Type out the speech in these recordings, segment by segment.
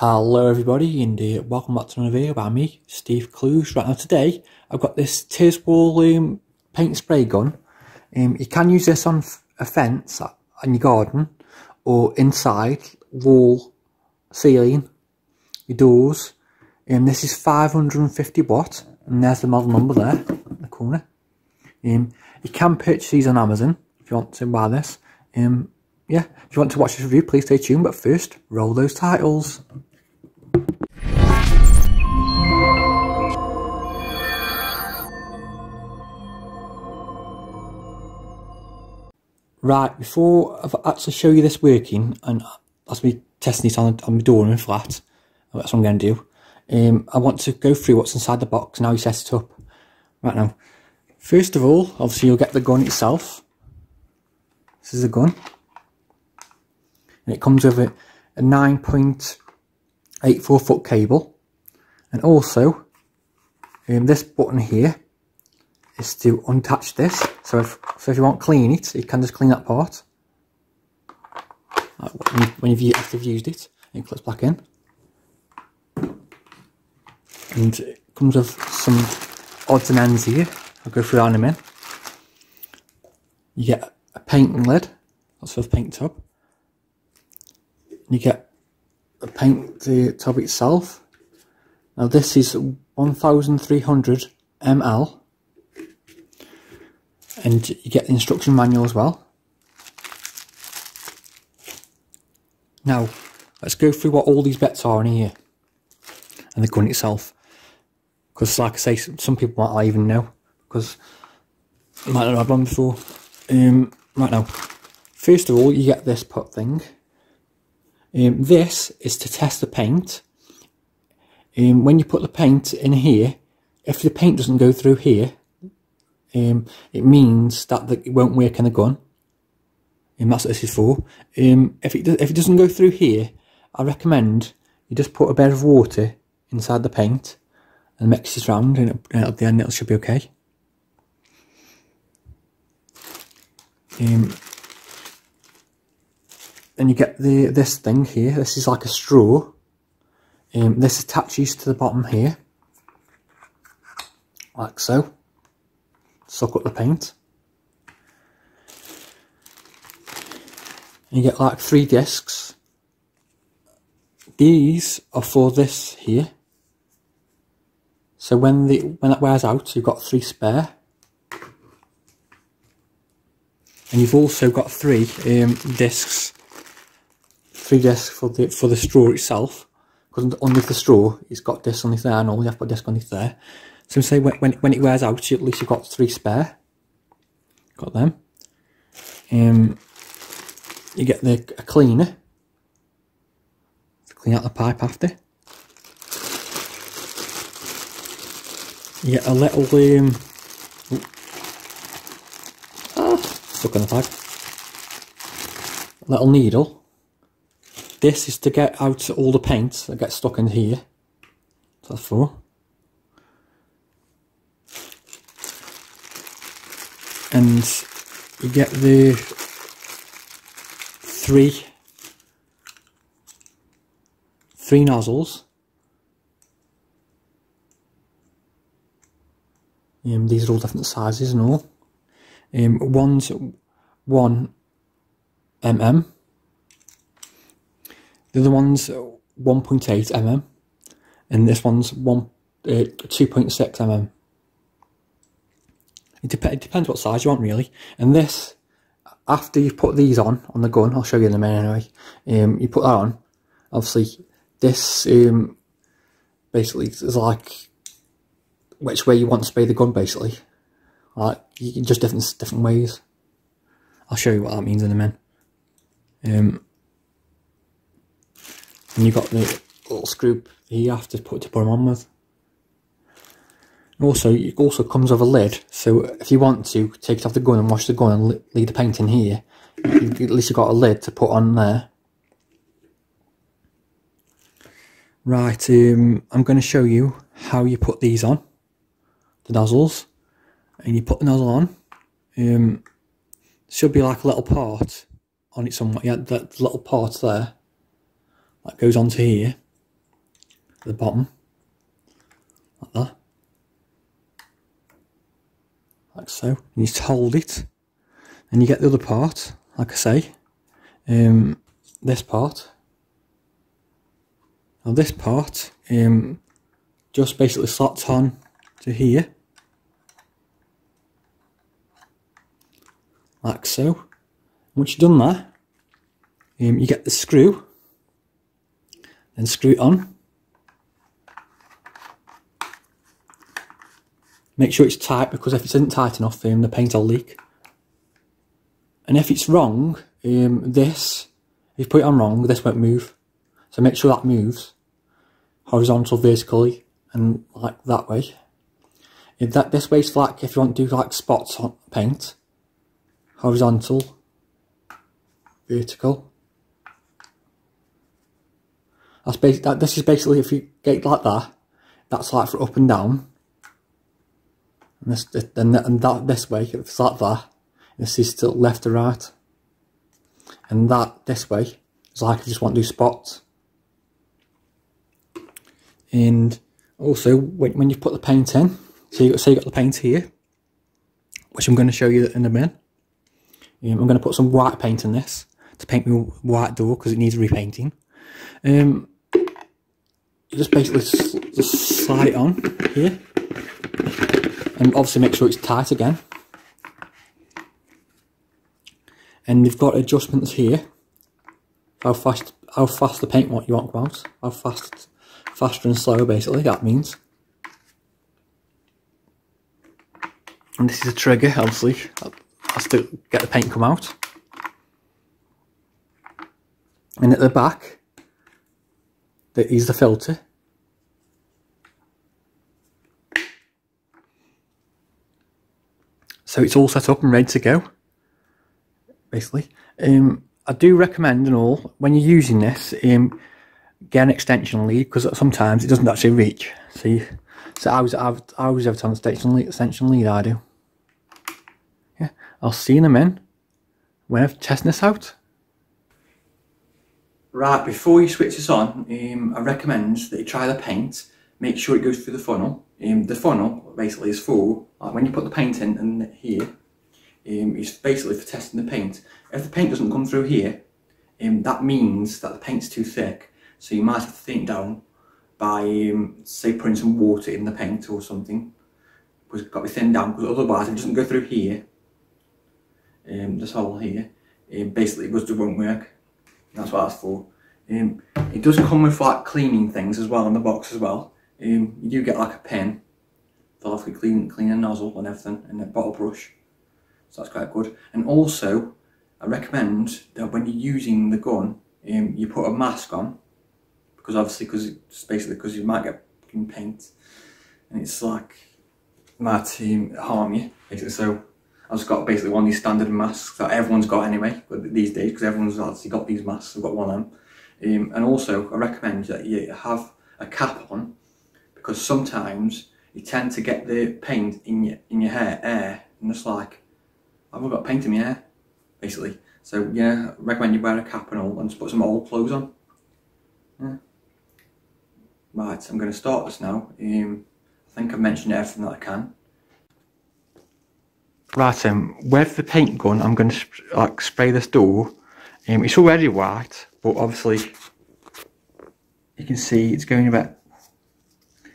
Hello everybody and uh, welcome back to another video by me, Ste Cluz. Right now today I've got this Tilswall um, paint spray gun. Um, you can use this on a fence in your garden or inside, wall, ceiling, your doors. Um, this is 550 watt and there's the model number there in the corner. Um, you can purchase these on Amazon if you want to buy this. Um, yeah, if you want to watch this review, please stay tuned. But first, roll those titles. Right, before I actually show you this working, and as me testing it on, on my door in my flat, that's what I'm going to do, um, I want to go through what's inside the box and how you set it up. Right now, first of all, obviously you'll get the gun itself. This is the gun. And it comes with a, a 9.84 foot cable. And also, um, this button here is to unattach this. So if, so if you want clean it, you can just clean that part. when you've, after you've used it, it clips back in. And it comes with some odds and ends here. I'll go through that in. You get a painting lid, that's for the paint tub. You get a paint the tub itself. Now this is 1300 ml and you get the instruction manual as well. Now, let's go through what all these bits are in here and the gun itself. Because, like I say, some people might not even know because might not have one before. Um, right now, first of all, you get this pot thing. Um, this is to test the paint. Um, when you put the paint in here, if the paint doesn't go through here, um, it means that the, it won't work in the gun. And um, that's what this is for. Um, if, it, if it doesn't go through here, I recommend you just put a bit of water inside the paint and mix it around and at the end it should be okay. Um, then you get the this thing here. This is like a straw. Um, this attaches to the bottom here, like so suck up the paint. you get like three discs. These are for this here. So when the when that wears out, you've got three spare. And you've also got three um, discs. Three discs for the for the straw itself. Because underneath the straw, it's got discs underneath there, and all you have to put underneath there. So say when, when, when it wears out, at least you've got three spare. Got them. Um, you get the a cleaner to clean out the pipe after. You get a little um, ah, stuck on the pipe. Little needle. This is to get out all the paint that gets stuck in here. So that's for. And you get the three three nozzles. Um, these are all different sizes and all. Um, one's 1 mm the other one's 1.8 mm and this one's 1 uh, 2.6 mm it, dep it depends what size you want really. And this, after you've put these on, on the gun, I'll show you in a minute anyway, um, you put that on, obviously this um, basically is like which way you want to spray the gun basically. Like, you can just different different ways. I'll show you what that means in a minute. Um, and you've got the little screw you have to put to put them on with also, it also comes with a lid, so if you want to take it off the gun and wash the gun and leave the paint in here, at least you've got a lid to put on there. Right, um, I'm going to show you how you put these on, the nozzles, and you put the nozzle on. Um, should be like a little part on it somewhat, yeah, that little part there, that goes onto here. at the bottom, like that, like so. You just hold it, and you get the other part, like I say, um, this part. Now this part um, just basically slots on to here, like so. Once you've done that, um, you get the screw, then screw it on. Make sure it's tight because if it isn't tight enough, um, the paint will leak. And if it's wrong, um, this, if you put it on wrong, this won't move. So make sure that moves horizontal, vertically, and like that way. If that this way's like if you want to do like spots on paint, horizontal, vertical. That's basic. That this is basically if you get like that, that's like for up and down. And this and, and that this way, it's like that, this is still left to right. And that this way is like I just want to do spots. And also when, when you put the paint in, so you, so you got the paint here, which I'm going to show you in a minute. Um, I'm going to put some white paint in this to paint my white door because it needs repainting. Um, just basically just slide it on here and obviously make sure it's tight again. And you've got adjustments here, how fast how fast the paint what you want to out, how fast faster and slower basically that means. And this is a trigger obviously, has to get the paint come out. And at the back, there is the filter. So it's all set up and ready to go, basically. Um, I do recommend and all, when you're using this, um, get an extension lead because sometimes it doesn't actually reach. See, so I was I've I always have an extension lead, extension lead. I do. Yeah, I'll see you in a minute when I've tested this out. Right, before you switch this on, um, I recommend that you try the paint. Make sure it goes through the funnel. Um, the funnel basically is full, like when you put the paint in and here, um, it's basically for testing the paint. If the paint doesn't come through here, um, that means that the paint's too thick so you might have to thin it down by, um, say, putting some water in the paint or something. Because it's got to be thinned down, because otherwise it doesn't go through here, um, this hole here, um, basically it just won't work. That's what that's for. Um, it does come with like cleaning things as well in the box as well. Um, you do get like a pen. For like clean, clean a nozzle and everything, and a bottle brush. So that's quite good. And also, I recommend that when you're using the gun, um, you put a mask on. Because obviously because it's basically because you might get paint. And it's like might um, harm you basically. So I've just got basically one of these standard masks that everyone's got anyway but these days because everyone's actually got these masks I've got one of them um, and also I recommend that you have a cap on because sometimes you tend to get the paint in your in your hair air and it's like I've got paint in my hair basically so yeah recommend you wear a cap and all and put some old clothes on yeah. Right, I'm going to start this now. Um, I think I've mentioned everything that I can. Right, um, with the paint gun, I'm going to like spray this door. Um, it's already white, but obviously you can see it's going a bit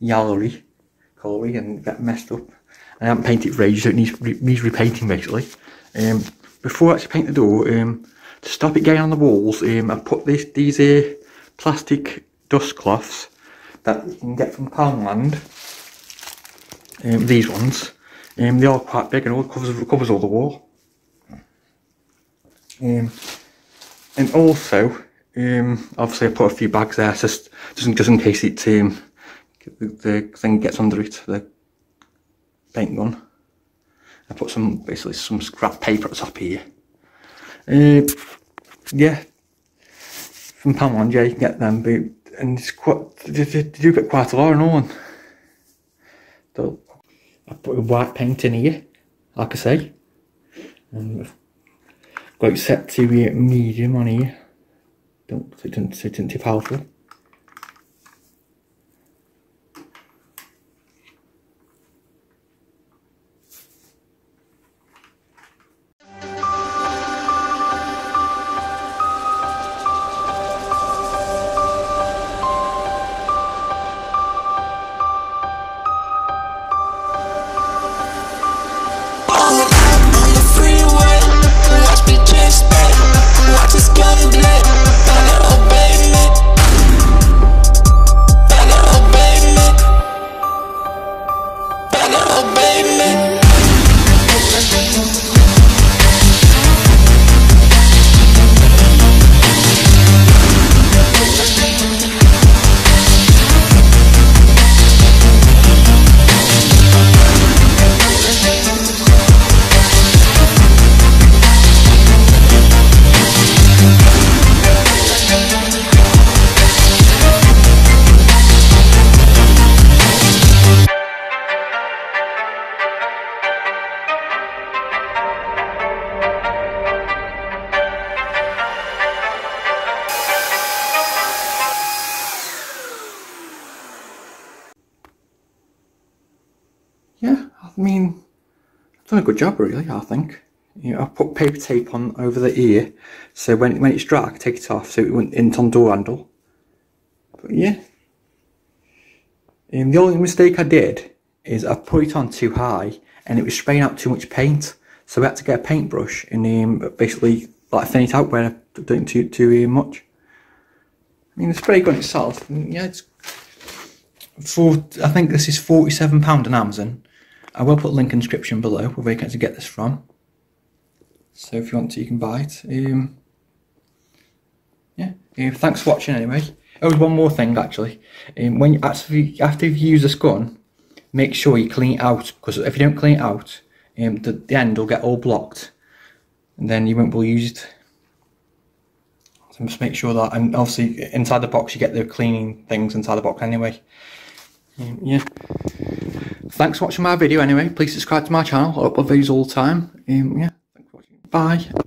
yellowy, colory, and bit messed up. I haven't painted it for ages, so it needs, re needs repainting basically. Um, before I actually paint the door, um, to stop it getting on the walls, um, I put this, these uh, plastic dust cloths that you can get from Poundland. Um, these ones. Um, they are quite big and all covers covers all the wall. Um, and also, um, obviously I put a few bags there just just in, just in case it um, the, the thing gets under it, the paint gun. I put some basically some scrap paper at the top here. Uh, yeah, from Poundland, yeah, you can get them, but and it's quite, they, do get quite a lot of one. So I put a white paint in here, like I say. And got it set to medium on here. Don't, it so it doesn't too powerful. Mean, I've done a good job really, I think. You know, I put paper tape on over the ear, so when, when it's dry I can take it off so it won't into on door handle. But yeah. And the only mistake I did is I put it on too high and it was spraying out too much paint. So we had to get a paintbrush and um, basically like thin it out where I don't too too uh, much. I mean the spray gun itself, yeah, it's for I think this is forty seven pound on Amazon. I will put a link in the description below where you can to get this from. So if you want to, you can buy it. Um, yeah, uh, thanks for watching anyway. Oh, one more thing actually. Um, when you actually after you've used this gun, make sure you clean it out because if you don't clean it out, um, the, the end will get all blocked and then you won't be used. So just make sure that, and obviously inside the box you get the cleaning things inside the box anyway. Um, yeah. Thanks for watching my video anyway. Please subscribe to my channel. I upload videos all the time. Um, yeah. Thanks for watching. Bye.